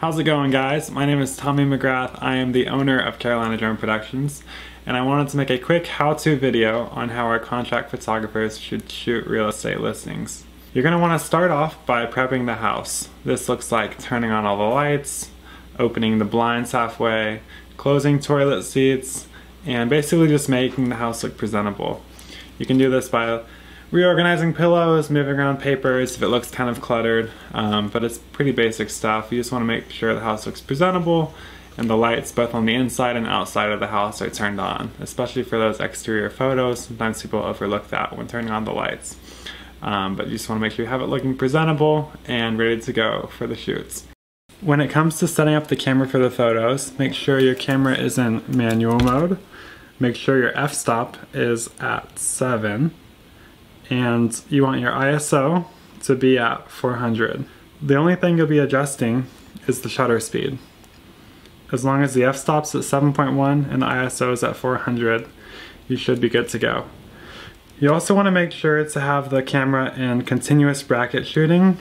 How's it going guys? My name is Tommy McGrath. I am the owner of Carolina Drone Productions and I wanted to make a quick how-to video on how our contract photographers should shoot real estate listings. You're going to want to start off by prepping the house. This looks like turning on all the lights, opening the blinds halfway, closing toilet seats, and basically just making the house look presentable. You can do this by reorganizing pillows, moving around papers if it looks kind of cluttered, um, but it's pretty basic stuff. You just want to make sure the house looks presentable and the lights both on the inside and outside of the house are turned on, especially for those exterior photos. Sometimes people overlook that when turning on the lights. Um, but you just want to make sure you have it looking presentable and ready to go for the shoots. When it comes to setting up the camera for the photos, make sure your camera is in manual mode. Make sure your f-stop is at 7 and you want your ISO to be at 400. The only thing you'll be adjusting is the shutter speed. As long as the f-stop's at 7.1 and the ISO is at 400, you should be good to go. You also want to make sure to have the camera in continuous bracket shooting.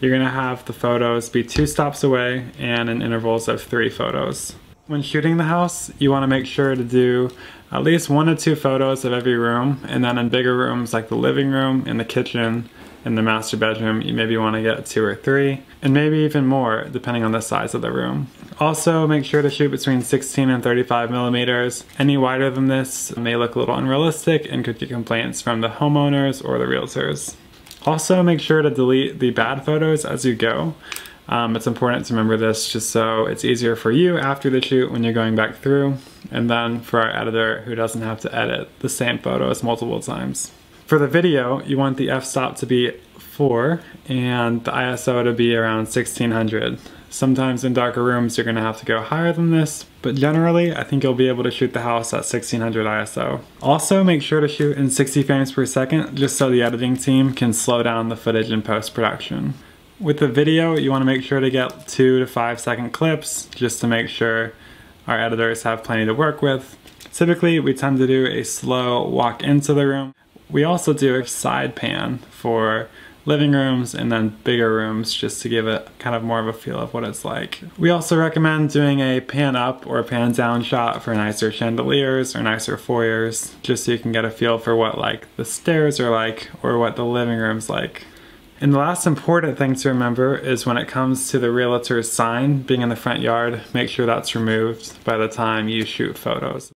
You're going to have the photos be two stops away and in intervals of three photos. When shooting the house, you want to make sure to do at least one or two photos of every room, and then in bigger rooms like the living room and the kitchen and the master bedroom, you maybe want to get two or three, and maybe even more depending on the size of the room. Also, make sure to shoot between 16 and 35 millimeters. Any wider than this may look a little unrealistic and could get complaints from the homeowners or the realtors. Also, make sure to delete the bad photos as you go. Um, it's important to remember this just so it's easier for you after the shoot when you're going back through, and then for our editor who doesn't have to edit the same photos multiple times. For the video, you want the f-stop to be 4 and the ISO to be around 1600. Sometimes in darker rooms you're going to have to go higher than this, but generally I think you'll be able to shoot the house at 1600 ISO. Also make sure to shoot in 60 frames per second just so the editing team can slow down the footage in post-production. With the video, you want to make sure to get two to five second clips just to make sure our editors have plenty to work with. Typically, we tend to do a slow walk into the room. We also do a side pan for living rooms and then bigger rooms just to give it kind of more of a feel of what it's like. We also recommend doing a pan up or pan down shot for nicer chandeliers or nicer foyers just so you can get a feel for what like the stairs are like or what the living room's like. And the last important thing to remember is when it comes to the realtor's sign being in the front yard, make sure that's removed by the time you shoot photos.